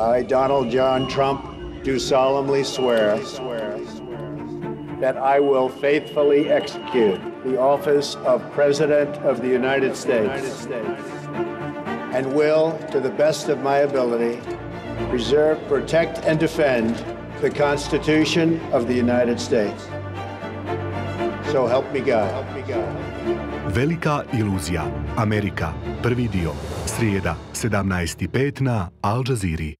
I, Donald John Trump, do solemnly swear swear, swear that I will faithfully execute the office of President of the United States and will, to the best of my ability, preserve, protect, and defend the Constitution of the United States. So help me God. Velika iluzija. Amerika. Prvi dio. Srijeda, 17.5 na Al Jazeera.